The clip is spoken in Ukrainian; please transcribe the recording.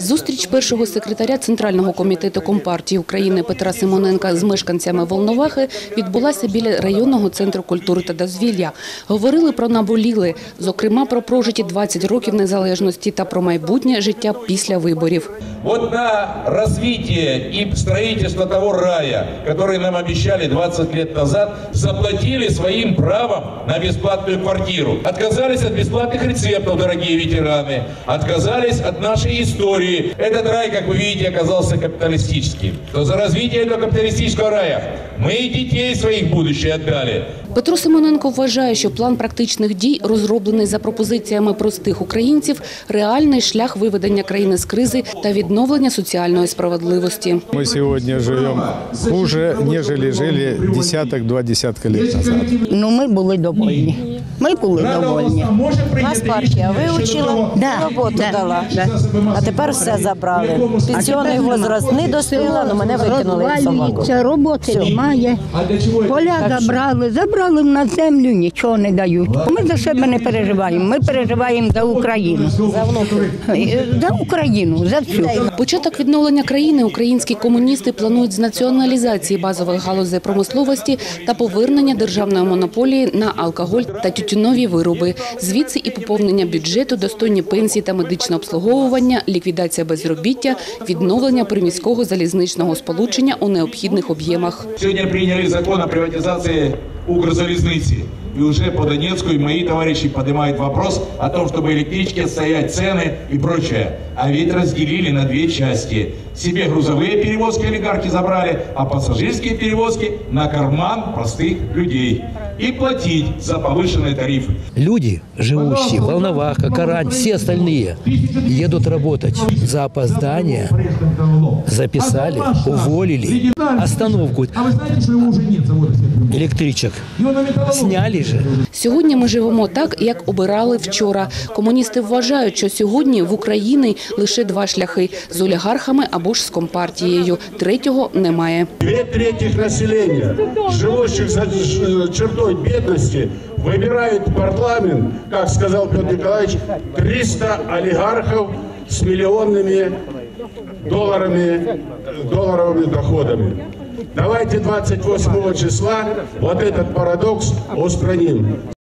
Зустріч першого секретаря Центрального комітету Компартії України Петра Симоненка з мешканцями Волновахи відбулася біля районного центру культури та дозвілля. Говорили про наболіли, зокрема про прожиті 20 років незалежності та про майбутнє життя після виборів. Вот на развитие и строительство того рая, который нам обещали 20 лет назад, заплатили своим правом на бесплатную квартиру. Отказались от бесплатных рецептов, дорогие ветераны. Отказались от нашей истории. Этот рай, как вы видите, оказался капиталистическим. То за развитие этого капиталистического рая мы и детей своих будущее отдали. Петро Симоненко вважає, що план практичних дій, розроблений за пропозиціями простих українців, реальний шлях виведення країни з кризи та відновлення соціальної справедливості. Мы сегодня живем хуже, нежели жили десяток-два десятка лет назад. Ну, ми були довольні. Ми були довольні. Нас партія вивчила, Да, роботу да, дала. да. А тепер все забрали. Пенсіонний возраст не достигла, але мене викинули як собаку. Роботи немає. Поля забрали, забрали на землю, нічого не дають. Ми за себе не переживаємо. Ми переживаємо за Україну. За внуків. За Україну, за всю. Початок відновлення країни українські комуністи планують з націоналізації базових галузей промисловості та повернення державної монополії на алкоголь та тютюнові вироби. Звідси і поповнення бюджету, достойні пенсії та медичне обслуговування, ліквідація безробіття, відновлення приміського залізничного сполучення у необхідних об'ємах. Сьогодні прийняли закон о приватизації Укрзалезницы. И уже по Донецку и мои товарищи поднимают вопрос о том, чтобы электрички отстоять цены и прочее. А ведь разделили на две части. Себе грузовые перевозки олигархи забрали, а пассажирские перевозки на карман простых людей. И платить за повышенные тарифы. Люди, живущие в Волноваха, Карань, все остальные едут работать. За опоздание записали, уволили. Остановку А вы знаете, что его уже нет завода Сергея? электричек сняли же. Сьогодні ми живемо так, як обирали вчора. Комуністи вважають, що сьогодні в Україні лише два шляхи – з олігархами або ж з компартією. Третього немає. Две трети населения, живущих за ж- чертой бедности, выбирают в парламент, как сказал Петр Николаевич, 300 олигархов с миллионными долларами, долларовыми доходами. Давайте 28 числа вот этот парадокс устраним.